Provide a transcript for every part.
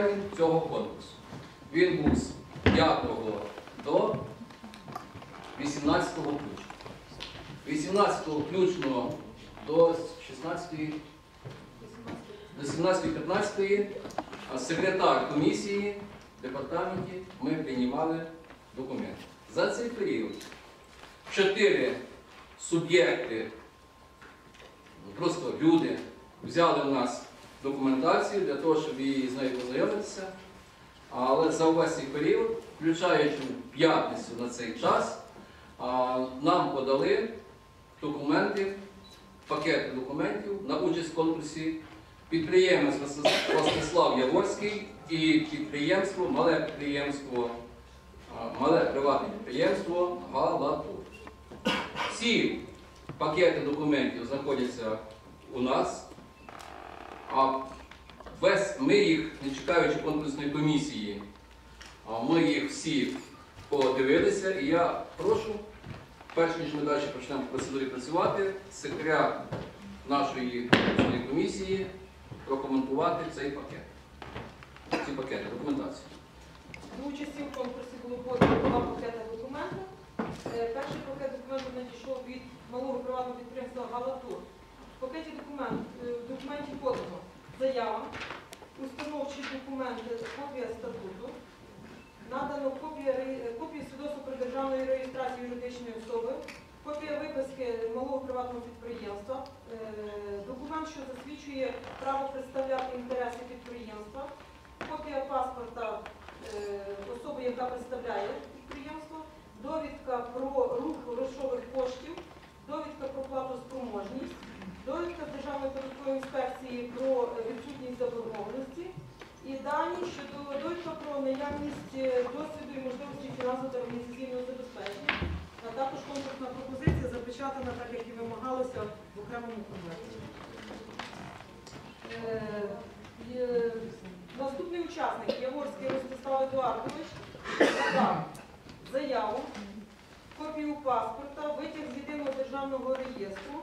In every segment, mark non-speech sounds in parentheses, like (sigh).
термін цього конкурсу. Він був з 5 до 18 включно. 18 включно до 16 до 17-15 а секретар комісії департаменті ми приймали документи. За цей період чотири суб'єкти, ну, просто люди, взяли в нас документацію для того, щоб її з нею познайомитися. Але за увесь цей період, включаючи п'ятницю на цей час, нам подали документи, пакети документів на участь в конкурсі підприємець Ростислав- Яворський і підприємство, мале підприємство, мале приватне підприємство Галатур. Всі пакети документів знаходяться у нас, а весь, ми їх, не чекаючи конкурсної комісії, ми їх всі подивилися, і я прошу, перш ніж ми далі почнемо в процедурі працювати, секретаря нашої комісії прокоментувати цей пакет. Ці пакети, документацію. До участі в конкурсі було подано два пакети документів. Е, Перший пакет документів надійшов від малого приватного підприємства Галатур. В пакеті документ, е, в документі подано заява, установчі документи, копія статуту, надано копія, е, свідоцтва про державної реєстрації юридичної особи, копія виписки малого приватного підприємства, е, документ, що засвідчує право представляти інтереси підприємства, копія паспорта е, особи, яка представляє підприємство, довідка про рух грошових коштів, довідка про плату спроможність, довідка Державної податкової інспекції про е, відсутність заборгованості і дані щодо довідка про наявність е, досвіду і можливості фінансового та організаційного забезпечення, а також конкурсна пропозиція запечатана так, як і вимагалося в окремому конверті. Е, Наступний учасник Яворський Ростислав Едуардович подав заяву, копію паспорта, витяг з єдиного державного реєстру,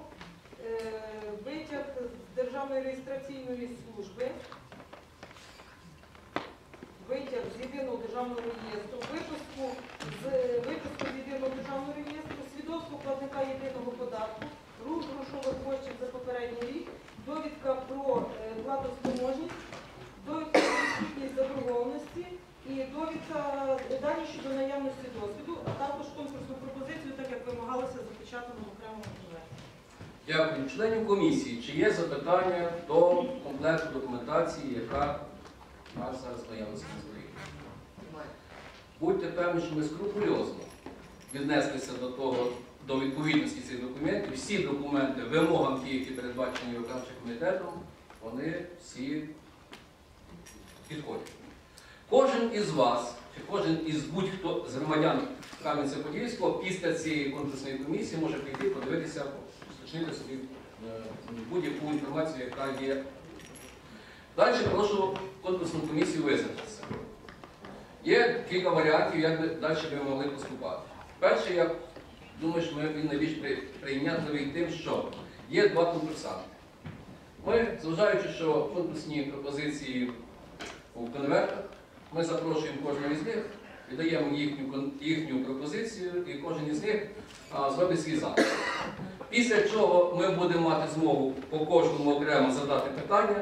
витяг з Державної реєстраційної служби, витяг з єдиного державного реєстру, виписку з виписку з єдиного державного реєстру, свідоцтво платника єдиного податку, рух грошових коштів за попередній рік, довідка про е, платоспроможність, довідка про відсутність заборгованості і довідка е, дані щодо наявності досвіду, а також конкурсну пропозицію, так як вимагалося запечатано в окремому. Дякую. Членів комісії, чи є запитання до комплекту документації, яка у нас зараз наявності на столі? Будьте певні, що ми скрупульозно віднеслися до того, до відповідності цих документів. Всі документи, вимогам ті, які передбачені виконавчим комітетом, вони всі підходять. Кожен із вас, чи кожен із будь-хто з громадян Кам'янця-Подільського після цієї конкурсної комісії може прийти подивитися, собі е, будь-яку інформацію, яка є. Далі прошу конкурсну комісію визначитися. Є кілька варіантів, як далі ви могли поступати. Перший, я думаю, що він найбільш прийнятливий тим, що є два конкурсанти. Ми, зважаючи, що конкурсні пропозиції у конвертах, ми запрошуємо кожного із них, віддаємо їхню, їхню пропозицію, і кожен із них а, зробить свій запит. Після чого ми будемо мати змогу по кожному окремо задати питання,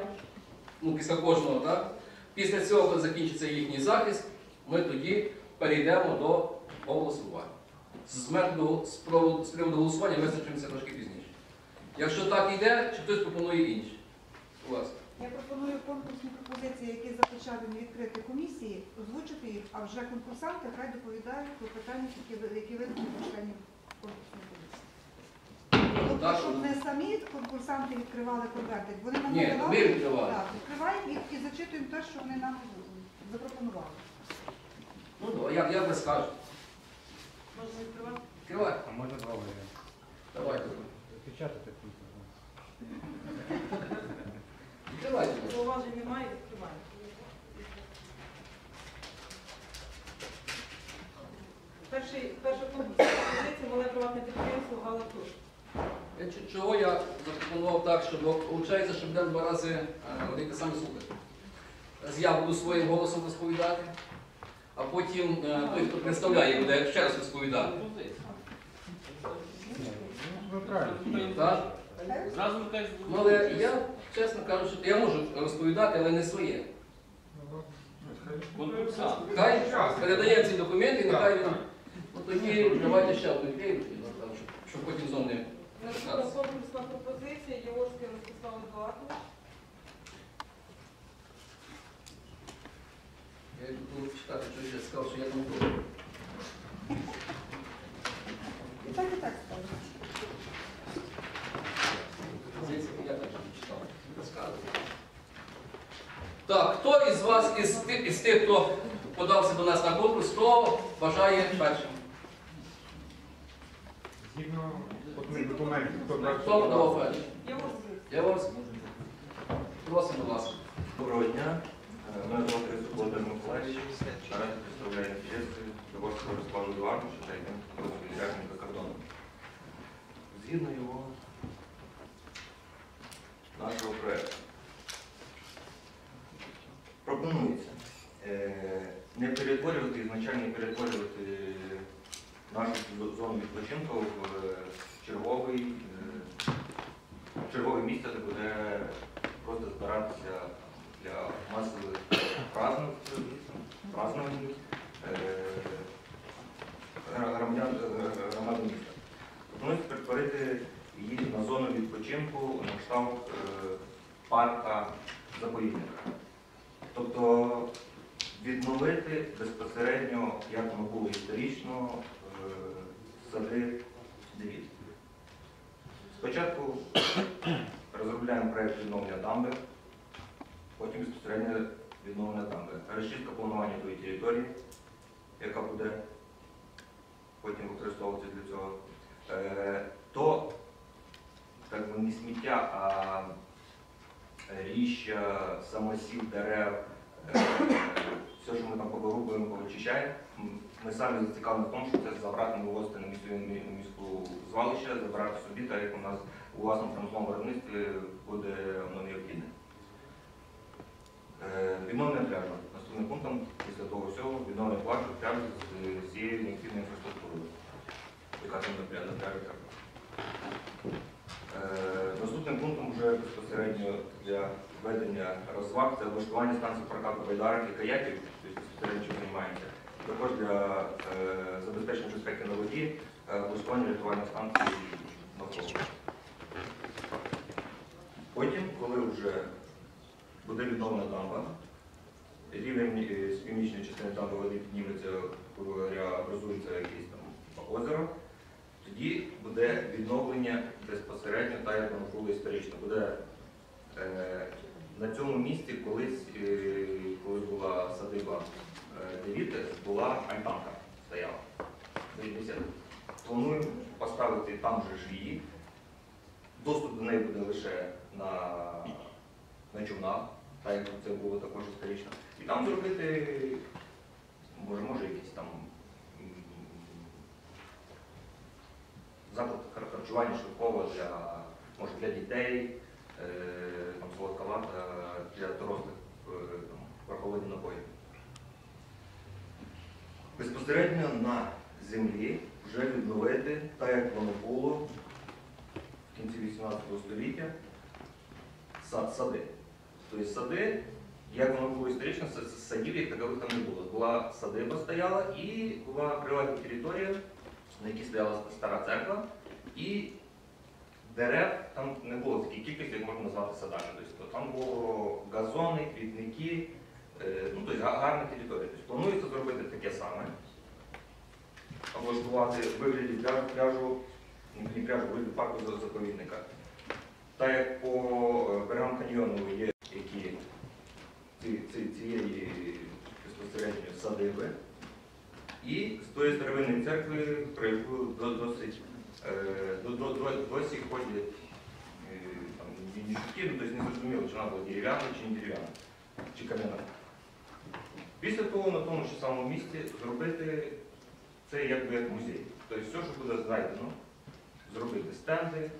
ну, після кожного, так? Після цього, коли закінчиться їхній захист, ми тоді перейдемо до голосування. З методу з приводу голосування визначимося трошки пізніше. Якщо так йде, чи хтось пропонує інше? У вас. Я пропоную конкурсні пропозиції, які запечатані відкрити комісії, озвучити їх, а вже конкурсанти хай доповідають про питання, які, ви- які виникли в членів конкурсної комісії. Тобто, щоб не самі конкурсанти відкривали конверти, вони нам Ні, надавали, ми відкривали. Так, відкриваємо їх і зачитуємо те, що вони нам запропонували. Ну, як, як ви скажете? Можна відкривати? Відкривайте. А можна два варіанти? Давайте. Печатати. Відкривайте. Зауважень немає, відкриваємо. Перший, перша пропозиція мале приватне підприємство Галатур. Я ч- Чого я запропонував так, щоб виходить, що будемо два рази е, один те саме слухати. я буду своїм голосом розповідати, а потім е, той, хто представляє, буде ще раз розповідати. Правильно. Так? Зразу кажуть, Ну, але я, чесно кажучи, я можу розповідати, але не своє. конкурсант. Хай передаємо ці документи, і нехай він. Ну тоді давайте ще одну клею, щоб, щоб потім знову не. Наступна конкурсна пропозиція Яворський Ростислав Едуардович. Я буду читати, що я сказав, що я там буду. І так і так скажуть. Здається, я теж не читав. Розказую. Так, хто із вас, із, із тих, хто подався до нас на конкурс, хто бажає першим? Згідно одних документів, хто Хто подавав першим? Яворський. Я вас просимо, будь ласка. Доброго дня. Е, Мене звати Рисук Володимир Миколаївич. Наразі представляю інтереси Дворського Руслану Едуардовича та Євгенія Директора кордону. Згідно його нашого проєкту. Пропонується е, не перетворювати, перетворювати нашу зону відпочинку в е, черговий, е, чергове місце, де буде просто збиратися для масових празднувань, е, громадян громади міста. Пропонується перетворити її на зону відпочинку на кшталт парка заповідника. Тобто відновити безпосередньо, як воно було історично, е, сади дивіт. Спочатку розробляємо проєкт відновлення дамби, потім безпосередньо відновлення дамби. Розчистка планування тої території, яка буде потім використовуватися для цього. Е, То так би не сміття, а ріща, самосів, дерев, все, що ми там повирубуємо, повичищаємо. Ми самі зацікавлені в тому, щоб це забрати, вивозити на міську, звалище, забрати собі, так як у нас у власному промисловому виробництві буде воно необхідне. Е, Відновлення пляжу. Наступним пунктом після того всього відновлення пляжу, пляжу з цією необхідною інфраструктурою, яка там на пляжі треба. Е, Наступним пунктом вже безпосередньо для ведення розваг це облаштування станції прокату байдарок і каяків, тобто безпосередньо займаємося. Також для е, забезпечення безпеки на воді, е, облаштування рятувальних станцій навколо. Потім, коли вже буде відновлена дамба, рівень з північної частини дамби води підніметься, образується якесь там озеро, тоді буде відновлення безпосередньо, так як воно історично. Буде е, на цьому місці колись, е, коли була садиба е, Девіти, була альтанка стояла. Плануємо поставити там же ж її. Доступ до неї буде лише на, на човнах, так як це було також історично. І там зробити, може, може якісь там м, заклад хар- харчування швидкого для, може, для дітей, е, там, солодка вата, для дорослих е, прохолодні напої. Безпосередньо на землі вже відновити, так як воно було в кінці 18 століття, сад, сади. Тобто сади, як воно було історично, садів як такових там не було. Була садиба стояла і була приватна територія, на якій стояла стара церква, і дерев там не було такій кількості, як можна назвати садами. Тобто там було газони, квітники, е, ну, тобто гарна територія. Тобто планується зробити таке саме, облаштувати в вигляді пляжу, не пляжу, вигляді парку заповідника. Так як по е, берегам каньйону є які ці, ці, цієї безпосередньо садиби. І з тої старовинної церкви, про досить е, до, до, до, досі ходять е, вінничуки, ну, тобто не зрозуміло, чи вона була дерев'яна, чи не дерев'яна, чи кам'яна. Після того на тому ж самому місці зробити це якби як музей. Тобто все, що буде знайдено, зробити стенди,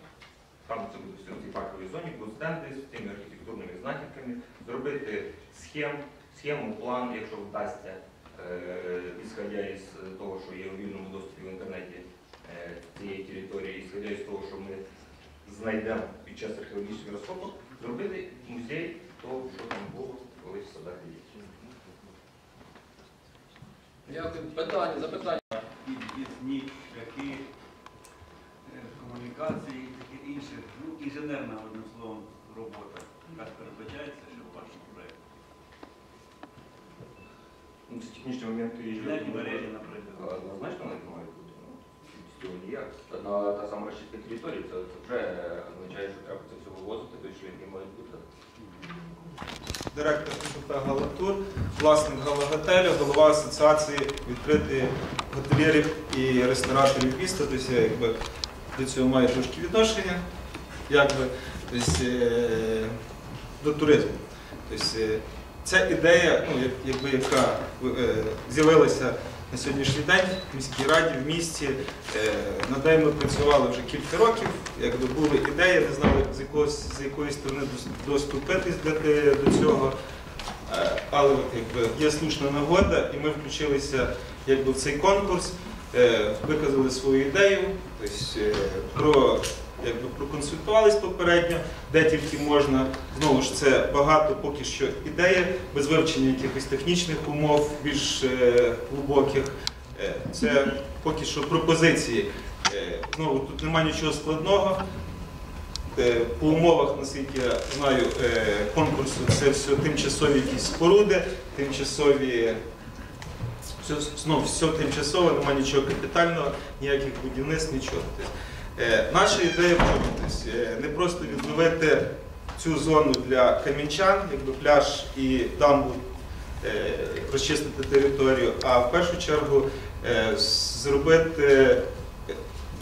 там це буде все в цій парковій зоні, будуть стенди з тими архітектурними знахідками, зробити схем схему, план, якщо вдасться, ісходя із того, що є у вільному доступі в інтернеті е, цієї території, ісходя із того, що ми знайдемо під час археологічних розкопок, зробити музей того, що там було колись в садах є. дітей. Дякую. Питання, запитання. Із шляхи, е, комунікації і таке інше. Ну, інженерна, одним словом, робота. Як передбачається, що в вашому проєкті? Ну, це технічні моменти і Інженерні мережі, наприклад. Однозначно вони мають бути. Ну, цього ніяк. Та, на, та сама розчистка території, це, це вже означає, що треба це все вивозити, то шляхи мають бути. директор КП Галатур, власник Галаготелю, голова асоціації відкритих готелєрів і рестораторів міста. Тобто я якби до цього маю трошки відношення, якби, тобто, е, до туризму. Тобто, е, ця ідея, ну, якби, яка е, з'явилася на сьогоднішній день в міській раді, в місті, е, над нею ми працювали вже кілька років. Якби були ідеї, не знали з якогось з якої сторони дос- доступитись до, цього. Е, Але якби є слушна нагода, і ми включилися якби, в цей конкурс, виказали свою ідею, тобто, про, якби, проконсультувались попередньо, де тільки можна. Знову ж це багато поки що ідеї, без вивчення якихось технічних умов, більш е, глибоких. Е, Це поки що пропозиції. Е, Знову тут немає нічого складного. Е, По умовах, наскільки я знаю, конкурсу це все тимчасові якісь споруди, тимчасові. Все, ну, все тимчасове, немає нічого капітального, ніяких будівництв, нічого. Е, наша ідея в чому? Тобто, е, не просто відновити цю зону для камінчан, якби пляж і дамбу е, розчистити територію, а в першу чергу зробити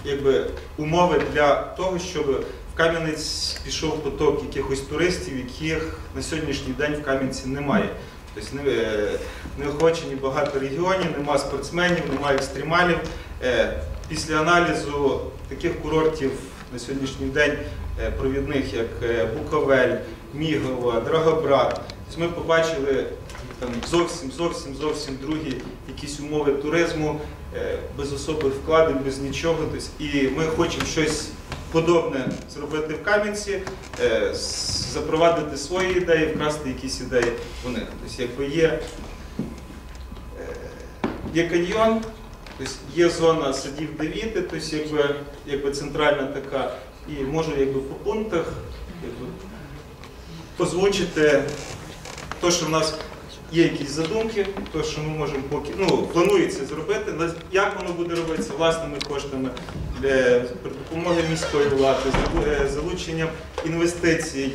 якби, умови для того, щоб в Кам'янець пішов поток якихось туристів, яких на сьогоднішній день в Кам'янці немає. Тобто не, багато регіонів, немає спортсменів, немає екстремалів. Після аналізу таких курортів на сьогоднішній день е, провідних, як е, Буковель, Мігова, Драгобрат, тобто ми побачили там зовсім зовсім зовсім другі якісь умови туризму, е, без особих вкладень, без нічого. Тобто, і ми хочемо щось подобне зробити в Кам'янці, запровадити свої ідеї, вкрасти якісь ідеї у них. Тобто, якби є, є каньйон, тобто є зона садів Давіди, тобто якби, якби центральна така, і можу якби по пунктах якби, озвучити те, що в нас є якісь задумки, то, що ми можемо поки ну, планується зробити. Як воно буде робитися власними коштами для допомоги міської влади, е, залученням інвестицій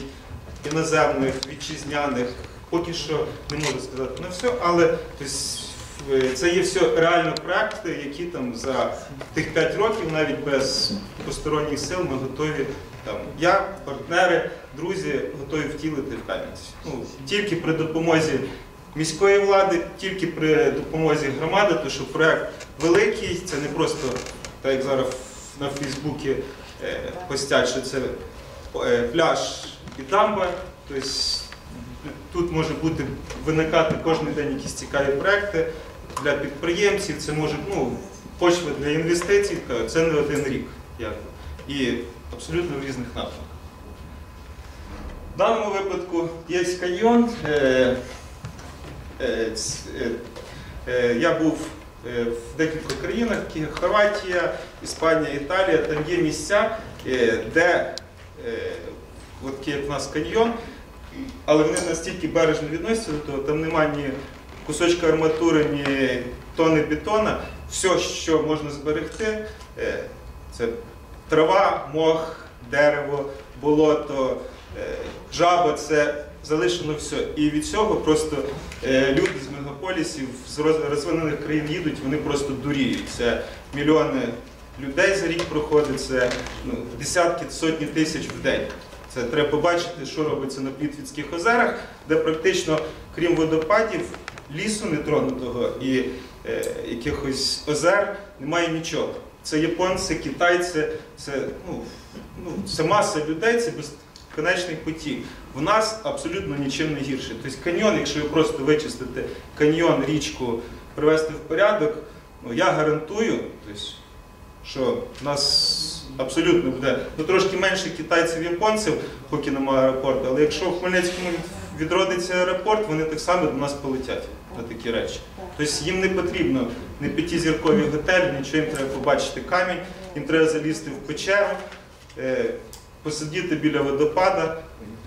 іноземних, вітчизняних. Поки що не можу сказати на все, але тобто, це є все реально проекти, які там за тих 5 років, навіть без посторонніх сил, ми готові. Там, я, партнери, друзі готові втілити в Кам'янці. Ну, тільки при допомозі міської влади, тільки при допомозі громади, тому що проект великий, це не просто так як зараз на Фейсбуці е, постять, що це е, пляж і дамба. Тобто тут може бути виникати кожен день якісь цікаві проекти для підприємців, це може ну, почва для інвестицій, це не один рік. І абсолютно в різних напрямках. В даному випадку є каньйон. Е, е, е, я був в декількох країнах, Хорватія, Іспанія, Італія, там є місця, де от як у нас каньйон, але вони настільки бережно відносяться того, там немає ні кусочка арматури, ні тони бетона. Все, що можна зберегти, е, це трава, мох, дерево, болото, е, жаба, це залишено все. І від цього просто е, люди з мегаполісів, з роз- розвинених країн їдуть, вони просто дуріють. Це мільйони людей за рік проходить, це ну, десятки, сотні тисяч в день. Це треба побачити, що робиться на Плітвіцьких озерах, де практично, крім водопадів, лісу нетронутого і е, якихось озер немає нічого. Це японці, китайці, це, ну, ну, це маса людей, це безконечний потік. В нас абсолютно нічим не гірше. Тобто каньйон, якщо ви просто вичистите каньйон, річку, привести в порядок, ну я гарантую, тобто, що в нас абсолютно буде ну, трошки менше китайців і японців, поки немає аеропорту, але якщо в Хмельницькому відродиться аеропорт, вони так само до нас полетять на такі речі. Тобто їм не потрібно не п'ятизіркові готелі, нічого їм треба побачити камінь, їм треба залізти в печеру, е, посидіти біля водопада,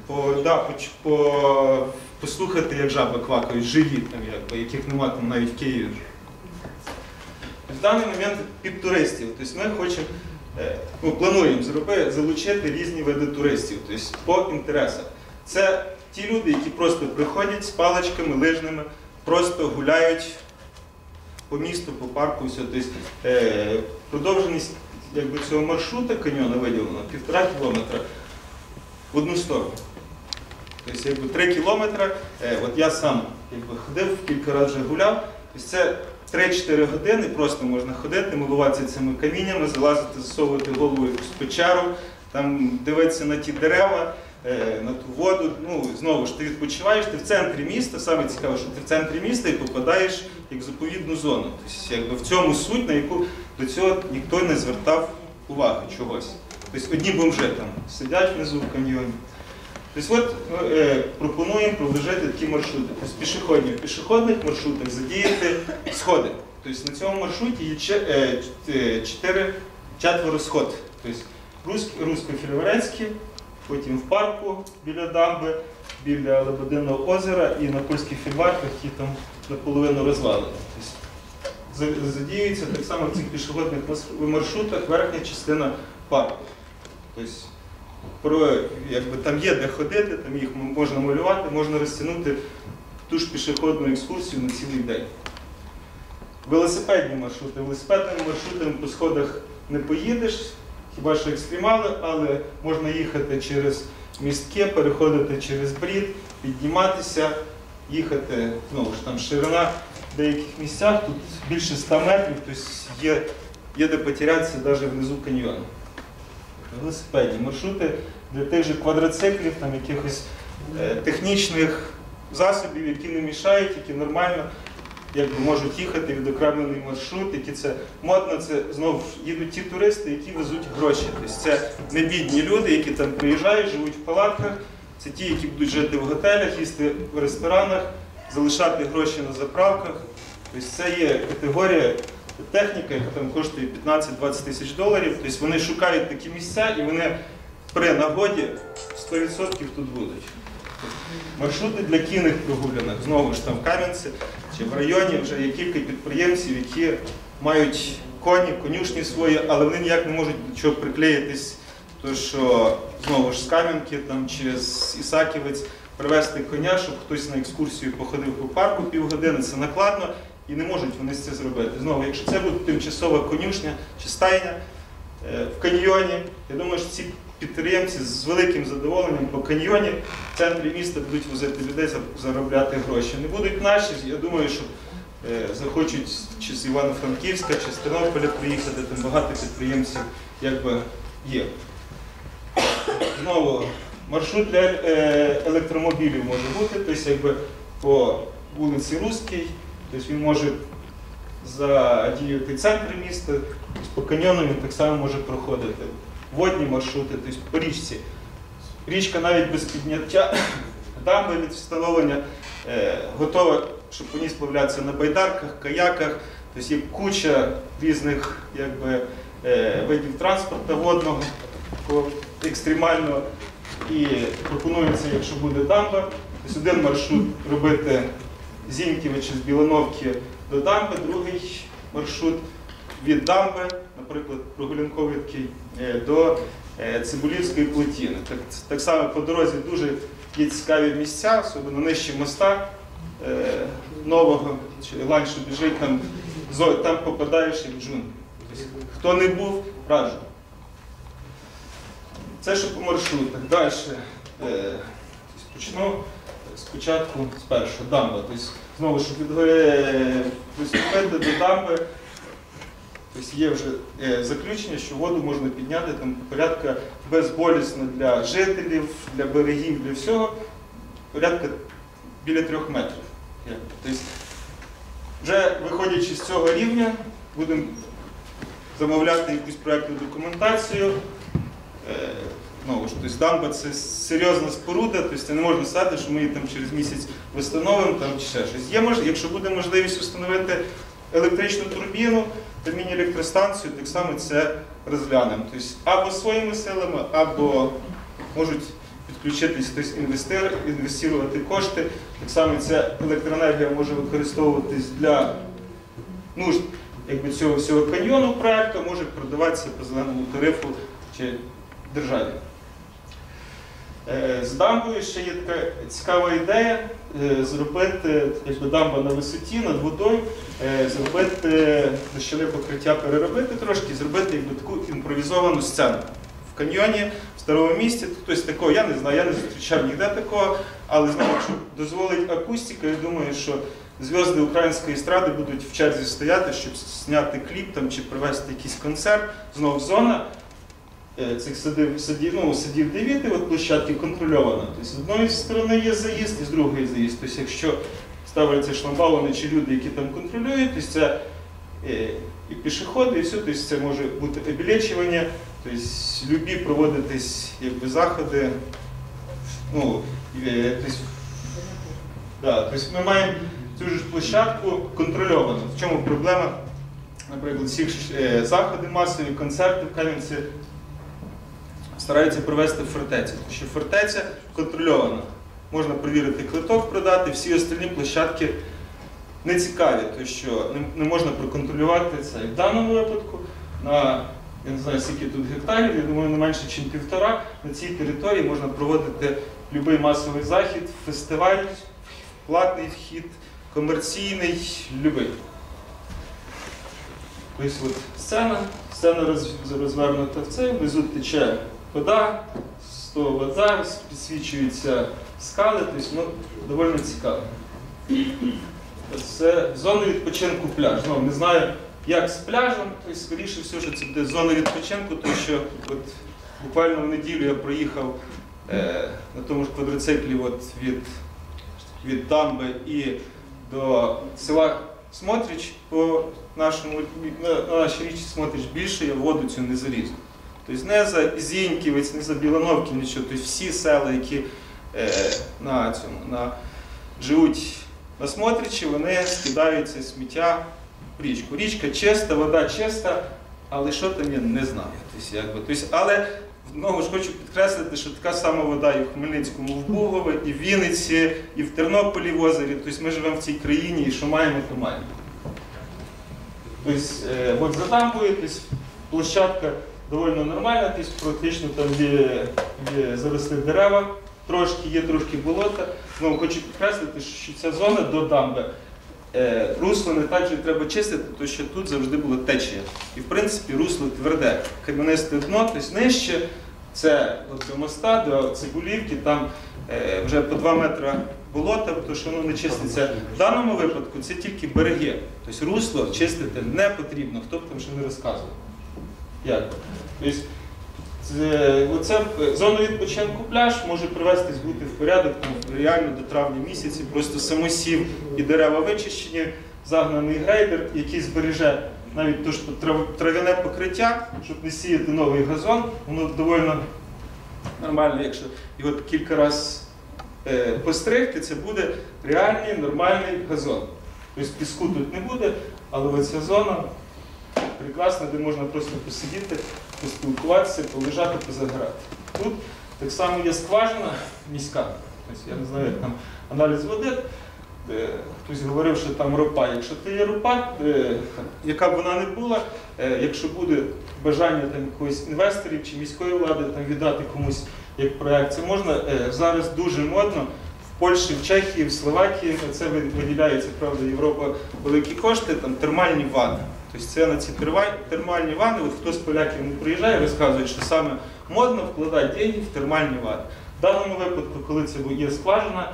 по, да, по, послухати, як жаби квакають, живі, там, якби, яких немає навіть в Києві. В даний момент під туристів. Тобто ми хочемо, ну, плануємо зробити, залучити різні види туристів, тобто по інтересах. Це ті люди, які просто приходять з паличками, лижними, просто гуляють по місту, по парку, все. Тобто, е, продовженість якби, цього маршрута каньйона виділено півтора кілометра в одну сторону. Тобто, якби три кілометри, е, от я сам якби, ходив, кілька разів гуляв. Тобто це 3-4 години просто можна ходити, милуватися цими каміннями, залазити, засовувати голову якусь печеру, там дивитися на ті дерева, е, на ту воду. Ну, знову ж ти відпочиваєш, ти в центрі міста, саме цікаве, що ти в центрі міста і попадаєш як в заповідну зону. Тобто, якби в цьому суть, на яку до цього ніхто не звертав уваги чогось. Тобто одні бомжи там сидять внизу в каньйоні. Тобто от е, пропонуємо проложити такі маршрути. Тобто пішохідні. В пішохідних маршрутах задіяти сходи. Тобто на цьому маршруті є е, е, чотири четверо сход. Тобто русько-фільварецькі, потім в парку біля дамби, біля Лебединого озера і на польських фільварках, які там наполовину розвалені. Тобто задіюється так само в цих пішохідних маршрутах верхня частина парку. Тобто про, якби, там є де ходити, там їх можна малювати, можна розтягнути ту ж пішохідну екскурсію на цілий день. Велосипедні маршрути. Велосипедними маршрутами по сходах не поїдеш, хіба що екстремали, але можна їхати через містки, переходити через брід, підніматися, їхати, знову ж там ширина в деяких місцях, тут більше 100 метрів, тобто є, є де потерятися навіть внизу каньйону велосипедні маршрути для тих же квадроциклів, там якихось е, технічних засобів, які не мішають, які нормально якби, можуть їхати відокремлений маршрут, які це модно, це знов їдуть ті туристи, які везуть гроші. Тобто це не бідні люди, які там приїжджають, живуть в палатках, це ті, які будуть жити в готелях, їсти в ресторанах, залишати гроші на заправках. Тобто це є категорія техніка, яка там коштує 15-20 тисяч доларів. Тобто вони шукають такі місця і вони при нагоді 100% тут будуть. Маршрути для кінних прогулянок. Знову ж там в Кам'янці чи в районі вже є кілька підприємців, які мають коні, конюшні свої, але вони ніяк не можуть до чого приклеїтись, тому що знову ж з Кам'янки там, чи з Ісаківець привезти коня, щоб хтось на екскурсію походив по парку півгодини, це накладно і не можуть вони це зробити. Знову, якщо це буде тимчасова конюшня чи стайня е, в каньйоні, я думаю, що ці підприємці з великим задоволенням по каньйоні в центрі міста будуть возити людей, заробляти гроші. Не будуть наші, я думаю, що е, захочуть чи з Івано-Франківська, чи з Тернополя приїхати, там багато підприємців якби є. Знову маршрут для е, електромобілів може бути, тобто якби по вулиці Руській, тобто він може задіяти центр міста, по каньйону він так само може проходити. Водні маршрути, тобто по річці. Річка навіть без підняття (coughs) дамби від встановлення е, готова, щоб по ній сплавлятися на байдарках, каяках. Тобто є куча різних якби, е, видів транспорту водного, екстремального. І пропонується, якщо буде дамба, тобто один маршрут робити Зіньківича, з Білановки до дамби, другий маршрут від дамби, наприклад, прогулянковий е, до е, Цибулівської плотіни. Так, так само по дорозі дуже є цікаві місця, особливо нижче моста е, нового, чи лань, біжить там, там попадаєш як в джунглі. Хто не був, раджу. Це що по маршрутах. Далі. Почну спочатку з першого дамба. Тобто, знову, щоб е, приступити до дамби, Тобто є вже е, заключення, що воду можна підняти там порядка безболісно для жителів, для берегів, для всього, порядка біля трьох метрів. Тобто, вже виходячи з цього рівня, будемо замовляти якусь проєктну документацію. Ж, тобто дамба це серйозна споруда, тобто це не можна сказати, що ми її там через місяць встановимо там, чи ще щось. Є, мож- якщо буде можливість встановити електричну турбіну та міні-електростанцію, так само це розглянемо. Тобто або своїми силами, або можуть підключитись хтось інвестир, інвестувати кошти. Так само ця електроенергія може використовуватись для нужд якби, цього всього каньйону проекту, може продаватися по зеленому тарифу чи державі. Е, З дамбою ще є така цікава ідея е, зробити якби дамба на висоті над водою, е, зробити дощове покриття, переробити трошки, зробити якби таку імпровізовану сцену. В каньйоні, в старому місті, хтось такого, я не знаю, я не зустрічав ніде такого, але знову, якщо дозволить акустика, я думаю, що зв'язки української естради будуть в черзі стояти, щоб зняти кліп там, чи провести якийсь концерт. Знову зона цих садів, садів, ну, садів 9, от площадки контрольована. Тобто, з одної сторони є заїзд, і з другої заїзд. Тобто, якщо ставляться шламбауни чи люди, які там контролюють, то це е, і пішоходи, і все, тобто це може бути обілечування, тобто любі проводитись якби, заходи. Ну, е, тобто, да, тобто ми маємо цю ж площадку контрольовану. В чому проблема? Наприклад, всіх е, заходи масові, концерти в Кам'янці стараються провести в фортеці, тому що фортеця контрольована. Можна перевірити квиток, продати, всі остальні площадки не цікаві, тому що не, не можна проконтролювати це. І в даному випадку на я не знаю, скільки тут гектарів, я думаю, не менше, ніж півтора, на цій території можна проводити будь-який масовий захід, фестиваль, платний вхід, комерційний, любий. Тобто от сцена, сцена розвернута в цей, внизу тече вода, з вода, підсвічуються скали, тобто ну, доволі цікаво. Це зона відпочинку пляж. Ну, не знаю, як з пляжем, тобто, скоріше все, що це буде зона відпочинку, тому що от, буквально в неділю я проїхав е, на тому ж квадроциклі от, від, від дамби і до села Смотрич по нашому на, на нашій річці Смотрич більше, я воду цю не заліз. Тобто не за Зіньківець, не за Білановки, нічого. Тобто всі села, які е, на цьому, на, живуть на Смотричі, вони скидають це сміття в річку. Річка чиста, вода чиста, але що там я не знаю. Тобто, якби, тобто, але знову ж хочу підкреслити, що така сама вода і в Хмельницькому, в Бугові, і в Вінниці, і в Тернополі в озері. Тобто ми живемо в цій країні і що маємо, то маємо. Тобто, е, от за дамбою, тобто, площадка доволі нормальна, тобто практично там є, є заросли дерева, трошки є трошки болота. Ну, хочу підкреслити, що ця зона до дамби. Е, русло не так же треба чистити, тому що тут завжди була течія. І в принципі русло тверде, кам'янисте дно, тобто нижче це до моста, до цибулівки, там е, вже по 2 метри болота, тому що воно не чиститься. В даному випадку це тільки береги. Тобто русло чистити не потрібно, хто б там ще не розказував. Як? Тобто, це, оце зона відпочинку пляж може привестись бути в порядок там, реально до травня місяці. Просто самосів і дерева вичищені, загнаний грейдер, який збереже навіть то, що трав'яне покриття, щоб не сіяти новий газон, воно доволі нормально, якщо його кілька разів е, постригти, це буде реальний нормальний газон. Тобто піску тут не буде, але оця зона прекрасна, де можна просто посидіти, поспілкуватися, полежати, позаграти. Тут так само є скважина міська. Тобто, я не знаю, як там аналіз води. Е, Хтось говорив, що там ропа. Якщо це є ропа, е, яка б вона не була, е, якщо буде бажання там якогось інвесторів чи міської влади там віддати комусь як проект, це можна е, зараз дуже модно. В Польщі, в Чехії, в Словакії це виділяється, правда, Європа великі кошти, там термальні ванни. Тобто це на ці термальні ванни, от хто з поляків не приїжджає, розказує, що саме модно вкладати гроші в термальні ванни. В даному випадку, коли це є скважина,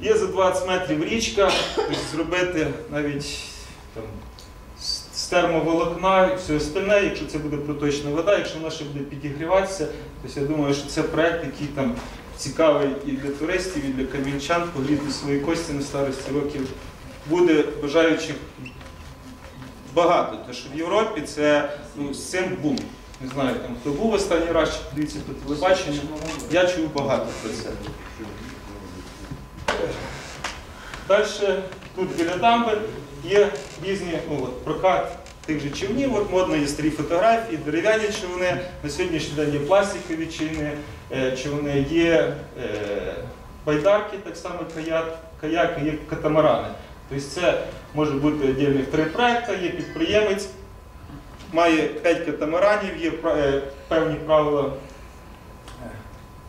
є за 20 метрів річка, тобто зробити навіть там, з термоволокна і все остальне, якщо це буде проточна вода, якщо вона ще буде підігріватися, то я думаю, що це проект, який там цікавий і для туристів, і для кам'янчан, погріти свої кості на старості років. Буде бажаючих багато. Тому що в Європі це ну, з цим бум. Не знаю, там хто був останній раз, чи подивіться по телебаченню. Я чув багато про це. Далі тут біля дамби є різні ну, от, прокат тих же човнів. От модно є старі фотографії, дерев'яні човни. На сьогоднішній день є пластикові човни, е, човни, є е, байдарки, так само каяк, каяки, є катамарани. Тобто це може бути віддільних три проекти, є підприємець, має 5 катамаранів, є е, певні правила е,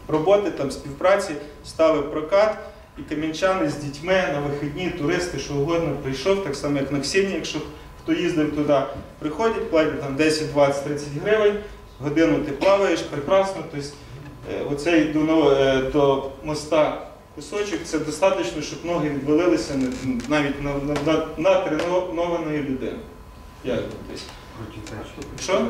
роботи, там, співпраці, ставив прокат. І кам'янчани з дітьми на вихідні, туристи, що угодно, прийшов, так само як на Ксені, якщо хто їздив туди, приходять, платять там 10, 20, 30 гривень, годину ти плаваєш, прекрасно. Тобто, е, оцей до, до моста кусочок це достатньо, щоб ноги відвалилися навіть на, на, на, на тренованої людини. Як, що?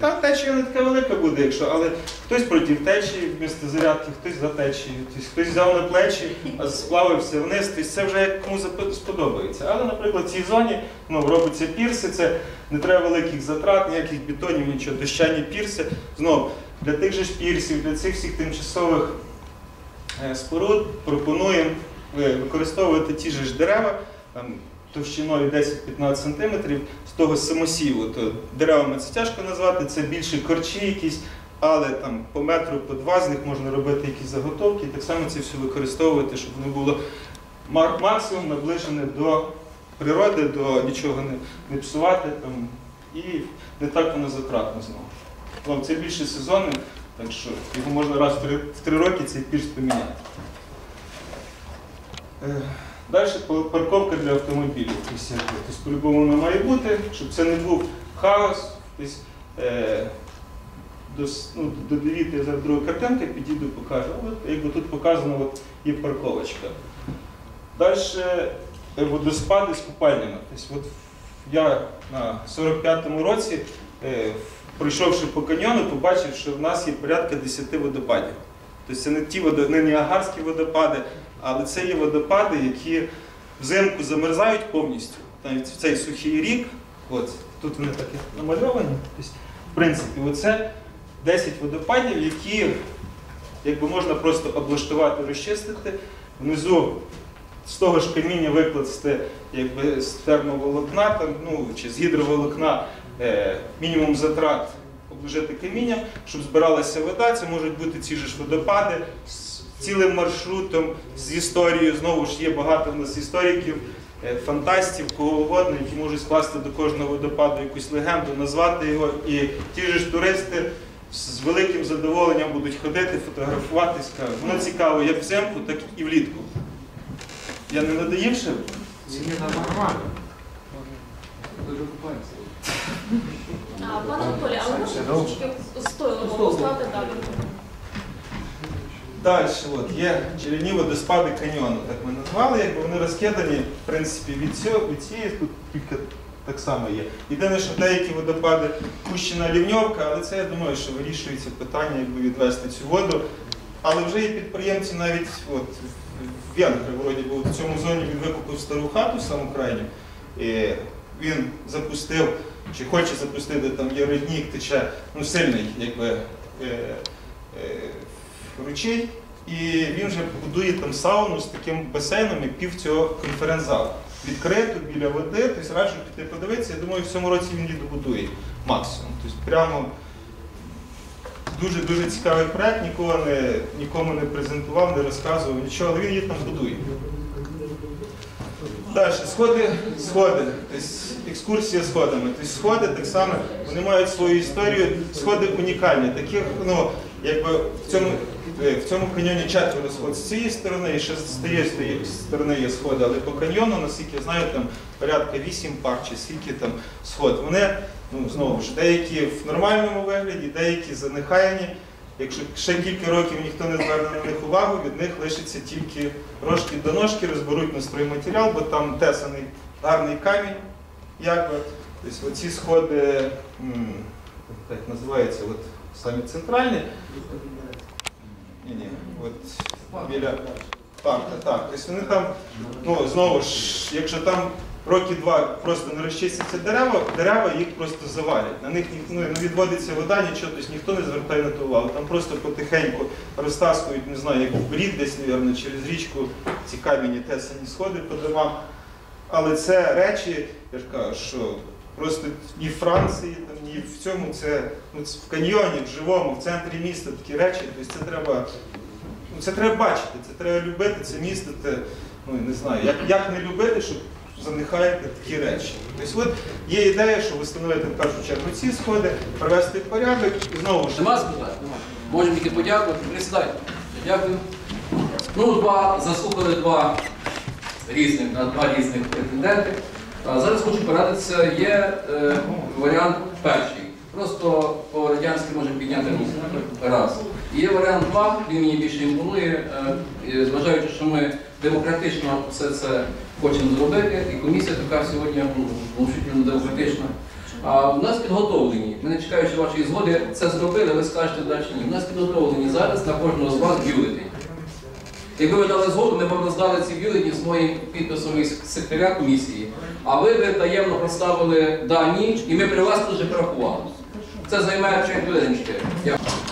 Та течія не така велика буде, якщо, але хтось проти течії вмісто зарядки, хтось за течією, тобто хтось взяв на плечі, а сплавився вниз, тобто це вже як кому сподобається. Але, наприклад, в цій зоні ну, робиться пірси, це не треба великих затрат, ніяких бетонів, нічого, дощані пірси. Знову, для тих же ж пірсів, для цих всіх тимчасових споруд пропонуємо е, використовувати ті ж дерева. Там, товщиною 10-15 см з того самосіву. То деревами це тяжко назвати, це більше корчі якісь, але там по метру, по два з них можна робити якісь заготовки, і так само це все використовувати, щоб воно було максимум наближене до природи, до нічого не, не псувати там, і не так воно затратно знову. Це більше сезонне, так що його можна раз в три, в три роки цей пірс поміняти. Е, Далі парковка для автомобілів. Тобто, по-любому вона має бути, щоб це не був хаос. Тобто, е, ну, додивіться зараз друга картинка, підійду, покажу. Якби тут показано, от, є парковочка. Далі е, водоспади з купальнями. Тобто, от, я на 45-му році, е, пройшовши по каньйону, побачив, що в нас є порядка 10 водопадів. Тобто це не ті водо, не Ніагарські водопади, але це є водопади, які взимку замерзають повністю. Навіть в цей сухий рік, от тут вони так і намальовані. Тобто, в принципі, оце 10 водопадів, які якби можна просто облаштувати, розчистити. Внизу з того ж каміння викласти якби, з термоволокна там, ну, чи з гідроволокна мінімум затрат обложити камінням, щоб збиралася вода. Це можуть бути ці ж водопади з цілим маршрутом, з історією. Знову ж є багато в нас істориків, е, фантастів, кого угодно, які можуть скласти до кожного водопаду якусь легенду, назвати його. І ті ж туристи з великим задоволеннем будуть ходити, фотографуватись. кажуть, Воно цікаво як взимку, так і влітку. Я не надоїв ще? Ні, нормально. Дуже купаємося. Пане Анатолій, але трошечки стойло поставити далі? Далі от, є чарівні водоспади каньйону, так ми назвали, якби вони розкидані, в принципі, від цього, від цієї тут кілька так само є. Єдине, що деякі водопади пущена лівньовка, але це я думаю, що вирішується питання, якби відвести цю воду. Але вже є підприємці навіть от, в Венгри, вроді, бо в цьому зоні він викупив стару хату саму крайню. І він запустив, чи хоче запустити, там є роднік, тече ну, сильний, якби. Е, е, ручей, і він вже будує там сауну з таким басейном, як пів цього конференц-залу. Відкрито біля води, тобто раджу піти подивитися. Я думаю, в цьому році він її добудує максимум. Тобто прямо дуже-дуже цікавий проект, нікого не, нікому не презентував, не розказував, нічого, але він її там будує. Далі, сходи, сходи, тобто екскурсія сходами. Тобто сходи так само, вони мають свою історію, сходи унікальні. Таких, ну, якби в цьому, е, в цьому каньйоні четверо сход з цієї сторони і ще з тієї сторони є сходи, але по каньйону, наскільки я знаю, там порядка 8 пар чи скільки там сход. Вони, ну, знову ж, деякі в нормальному вигляді, деякі занехаяні. Якщо ще кілька років ніхто не зверне на них увагу, від них лишиться тільки рожки до ножки, розберуть на стройматеріал, бо там тесаний гарний камінь, якби, Тобто оці сходи, як називається, от самі центральні. Ні, ні, от біля. Так, так. Тобто вони там, ну знову ж, якщо там роки два просто не розчистяться дерева, дерева їх просто завалять. На них ну, не відводиться вода, нічого, тобто ніхто не звертає на то увагу. Там просто потихеньку розтаскують, не знаю, як в брід десь, мабуть, через річку ці кам'яні тесані сходи по домам. Але це речі, я ж кажу, що просто ні в Франції, там, ні в цьому, це ну, в каньйоні, в живому, в центрі міста такі речі. Тобто це треба, ну, це треба бачити, це треба любити, це місто, це, ну не знаю, як, як не любити, щоб занихаєте такі речі. Тобто от є ідея, що встановити в першу чергу ці сходи, привести в порядок і знову ж. Нема запитань? Можемо тільки подякувати. Присідайте. Дякую. Ну, два, заслухали два різних, на два різних претенденти. А зараз хочу порадитися, є е, варіант перший. Просто по радянськи можемо підняти руку. Раз. Є варіант два, він мені більше імпонує, е, зважаючи, що ми демократично все це хочемо зробити, і комісія така сьогодні ну, демократична. А в нас підготовлені, ми не чекаючи вашої згоди, це зробили, ви скажете далі ні. У нас підготовлені зараз на кожного з вас бюлетень. Якби ви дали згоду, ми б роздали ці бюлетні з моїм підписом секретаря комісії, а ви б таємно проставили дані, і ми при вас дуже порахували. Це займає 5 хвилин 4. Дякую.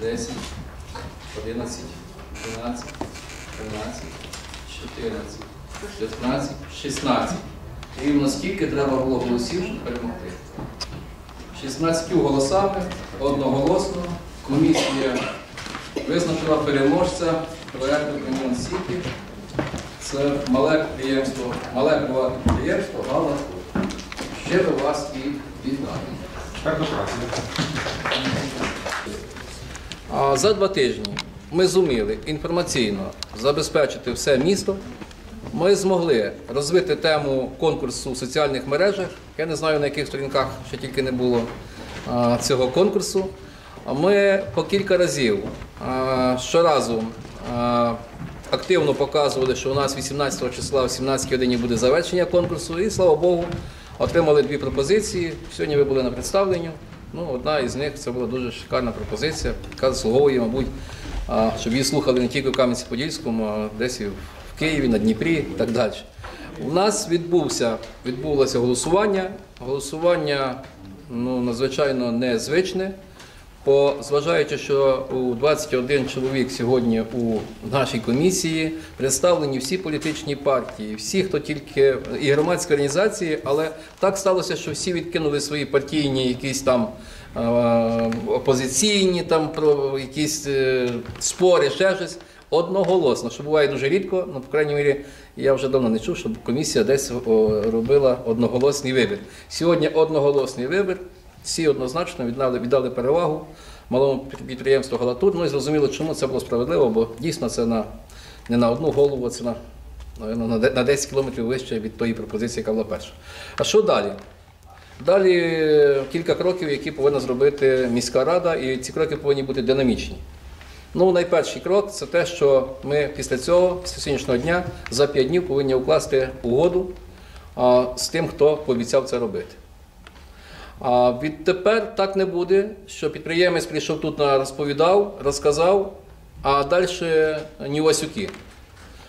10, 11, 12, 13, 14, 15, 16. Рівно скільки треба було голосів, щоб перемогти. 16 голосами одноголосно комісія визначила переможця проєкту Кремон Сіті. Це мале підприємство, мале приватне підприємство Гала. Щиро вас і вітаю. Так, до праці. А за два тижні ми зуміли інформаційно забезпечити все місто. Ми змогли розвити тему конкурсу в соціальних мережах. Я не знаю, на яких сторінках ще тільки не було цього конкурсу. Ми по кілька разів щоразу активно показували, що у нас 18 числа о 17 годині буде завершення конкурсу. І слава Богу, отримали дві пропозиції. Сьогодні ви були на представленні. Ну, одна із них це була дуже шикарна пропозиція, яка заслуговує, мабуть, щоб її слухали не тільки в Кам'янці-Подільському, а десь і в Києві, на Дніпрі і так далі. У нас відбувся, відбулося голосування. Голосування ну, надзвичайно незвичне. По, зважаючи, що у 21 чоловік сьогодні у нашій комісії представлені всі політичні партії, всі, хто тільки і громадські організації, але так сталося, що всі відкинули свої партійні якісь там опозиційні там про якісь е, спори, ще щось. Одноголосно, що буває дуже рідко, ну, по крайній мірі, я вже давно не чув, щоб комісія десь робила одноголосний вибір. Сьогодні одноголосний вибір, всі однозначно віддали, віддали перевагу малому підприємству Галатур. Ну і зрозуміло, чому це було справедливо, бо дійсно це на, не на одну голову, а це на, на на 10 кілометрів вище від тої пропозиції, яка була перша. А що далі? Далі кілька кроків, які повинна зробити міська рада, і ці кроки повинні бути динамічні. Ну, найперший крок це те, що ми після цього, після сьогоднішнього дня, за 5 днів повинні укласти угоду а, з тим, хто пообіцяв це робити. А відтепер так не буде, що підприємець прийшов тут, розповідав, розказав, а далі Нівасюки.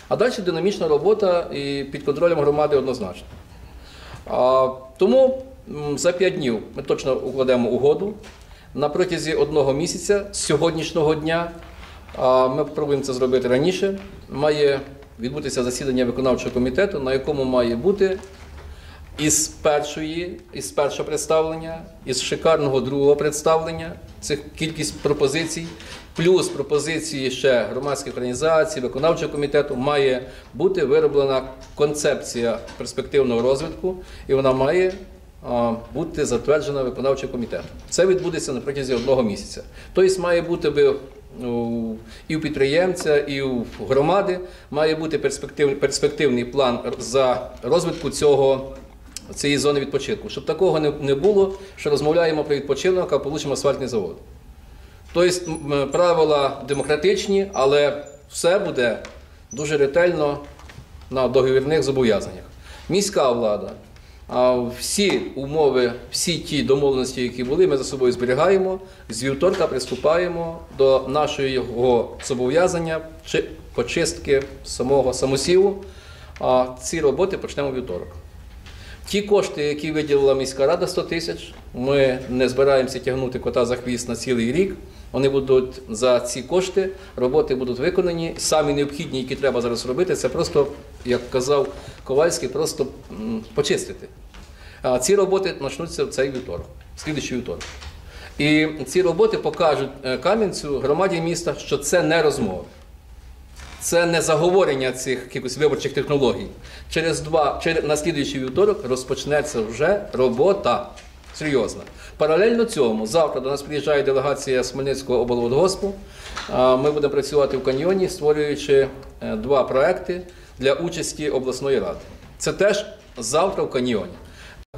А далі динамічна робота і під контролем громади однозначно. А, тому за 5 днів ми точно укладемо угоду. На протязі одного місяця з сьогоднішнього дня, а ми спробуємо це зробити раніше, має відбутися засідання виконавчого комітету, на якому має бути із першої, із першого представлення, із шикарного другого представлення цих кількість пропозицій, плюс пропозиції ще громадських організацій, виконавчого комітету, має бути вироблена концепція перспективного розвитку, і вона має бути затверджена виконавчим комітетом. Це відбудеться на протязі одного місяця. Тобто має бути би і у підприємця, і у громади має бути перспектив, перспективний план за розвитку цього цієї зони відпочинку, щоб такого не, було, що розмовляємо про відпочинок, а получимо асфальтний завод. Тобто правила демократичні, але все буде дуже ретельно на договірних зобов'язаннях. Міська влада, всі умови, всі ті домовленості, які були, ми за собою зберігаємо. З вівторка приступаємо до нашого зобов'язання чи почистки самого самосіву. А ці роботи почнемо вівторок. Ті кошти, які виділила міська рада 100 тисяч, ми не збираємося тягнути кота за хвіст на цілий рік. Вони будуть за ці кошти, роботи будуть виконані. Самі необхідні, які треба зараз робити, це просто, як казав Ковальський, просто почистити. А ці роботи почнуться в цей вівторок, слідчий вівторок. І ці роботи покажуть е, Кам'янцю, громаді міста, що це не розмови. Це не заговорення цих якихось виборчих технологій. Через два, через, на слідуючий вівторок розпочнеться вже робота. Серйозно. Паралельно цьому, завтра до нас приїжджає делегація з Хмельницького облводгоспу. Ми будемо працювати в каньйоні, створюючи е, два проекти для участі обласної ради. Це теж завтра в каньйоні.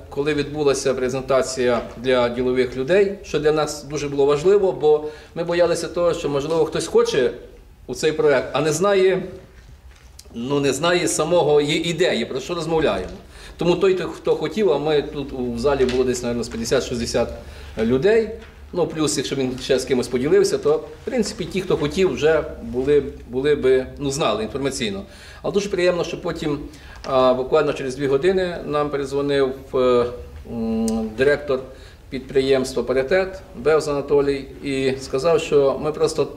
Коли відбулася презентація для ділових людей, що для нас дуже було важливо, бо ми боялися того, що можливо хтось хоче у цей проект, а не знає, ну не знає самого її ідеї, про що розмовляємо. Тому той, хто хотів, а ми тут у залі було десь, мабуть, з 50-60 людей. Ну, плюс, якщо він ще з кимось поділився, то в принципі ті, хто хотів, вже були, були би, ну, знали інформаційно. Але дуже приємно, що потім а, буквально через дві години нам перезвонив е, м, директор підприємства Паритет Бевз Анатолій і сказав, що ми просто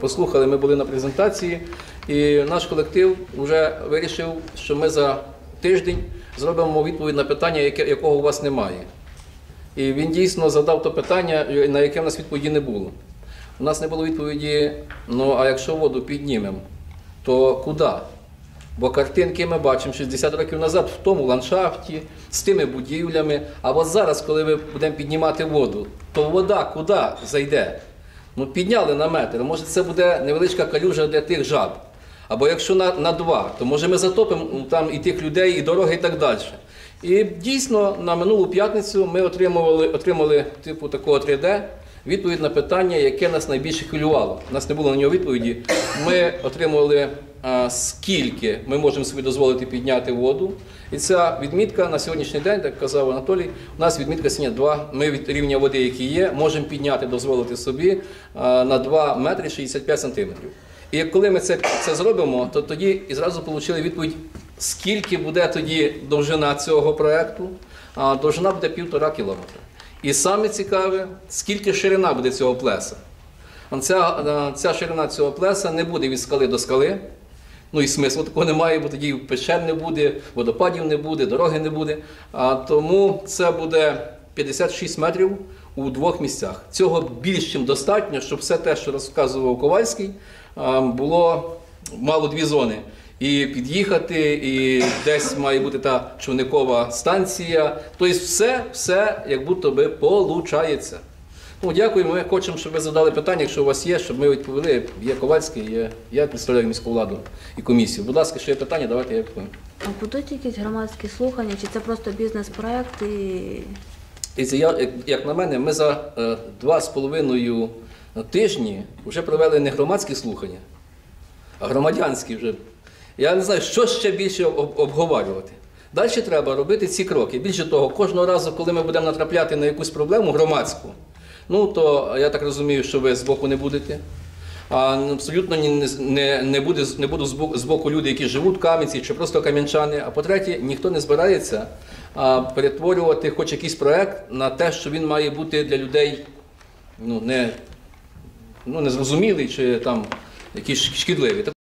послухали, ми були на презентації, і наш колектив вже вирішив, що ми за тиждень зробимо відповідь на питання, якого у вас немає. І він дійсно задав то питання, на яке в нас відповіді не було. У нас не було відповіді: ну а якщо воду піднімемо, то куди? Бо картинки ми бачимо 60 років назад в тому ландшафті, з тими будівлями. А от зараз, коли ми будемо піднімати воду, то вода куди зайде? Ну, підняли на метр. Може, це буде невеличка калюжа для тих жаб. Або якщо на, на два, то може ми затопимо ну, там і тих людей, і дороги, і так далі. І дійсно на минулу п'ятницю ми отримували, отримали типу такого 3D відповідь на питання, яке нас найбільше хвилювало. У нас не було на нього відповіді. Ми отримували, а, скільки ми можемо собі дозволити підняти воду. І ця відмітка на сьогоднішній день, так казав Анатолій, у нас відмітка сьогодні 2. Ми від рівня води, який є, можемо підняти, дозволити собі на 2 метри 65 сантиметрів. І коли ми це, це зробимо, то тоді і зразу отримали відповідь, скільки буде тоді довжина цього проєкту. Довжина буде півтора кілометра. І саме цікаве, скільки ширина буде цього плеса. Ця, ця ширина цього плеса не буде від скали до скали. Ну і смислу такого немає, бо тоді печер не буде, водопадів не буде, дороги не буде. А тому це буде 56 метрів у двох місцях. Цього більш чим достатньо, щоб все те, що розказував Ковальський, було мало дві зони. І під'їхати, і десь має бути та човникова станція. Тобто все, все як будто би получається. Ну, дякую. Ми хочемо, щоб ви задали питання, якщо у вас є, щоб ми відповіли. Є Ковальський, є, я представляю міську владу і комісію. Будь ласка, ще є питання, давайте я відповім. А будуть якісь громадські слухання, чи це просто бізнес-проект і І це я, як, як на мене, ми за е, два з половиною тижні вже провели не громадські слухання, а громадянські вже. Я не знаю, що ще більше об- обговорювати. Далі треба робити ці кроки. Більше того, кожного разу, коли ми будемо натрапляти на якусь проблему громадську, ну то я так розумію, що ви з боку не будете. а абсолютно не, не, не буде не боку, з боку люди, які живуть в Кам'янці, чи просто кам'янчани. А по-третє, ніхто не збирається а, перетворювати хоч якийсь проект на те, що він має бути для людей ну, не, ну, незрозумілий чи там якийсь шкідливий.